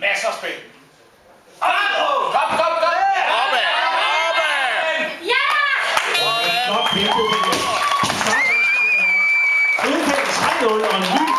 Masser af spil. Kom, kom, kom! Oppe! Oppe! Ja! Flot tempo. Udkendt 3-0 og en ny top. Flot, flot,